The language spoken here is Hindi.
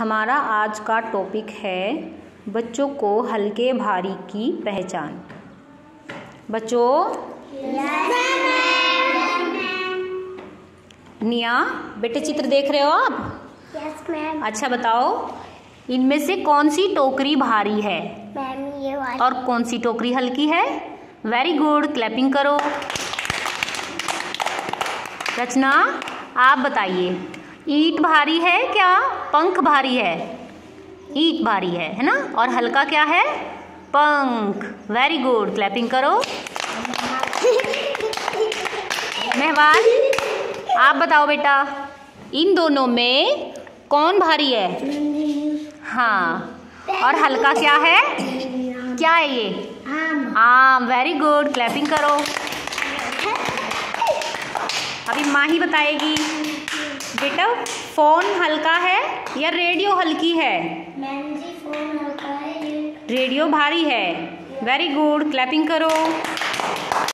हमारा आज का टॉपिक है बच्चों को हल्के भारी की पहचान। बच्चों? निया बेटे चित्र देख रहे हो आप? यस मैम अच्छा बताओ इनमें से कौन सी टोकरी भारी है? मैम ये वाली. और कौन सी टोकरी हल्की है? वेरी गुड क्लैपिंग करो। रचना आप बताइए। ईट भारी है क्या? पंख भारी है। ईट भारी है है ना? और हल्का क्या है? पंख। वेरी गुड क्लैपिंग करो। मेहवान आप बताओ बेटा, इन दोनों में कौन भारी है? हाँ। और हल्का क्या है? क्या है ये? आम। वेरी गुड क्लैपिंग करो। अभी माँ ही बताएगी। बेटा फ़ोन हल्का है या रेडियो हल्की है? जी फ़ोन हल्का है रेडियो भारी है। वेरी गुड क्लैपिंग करो।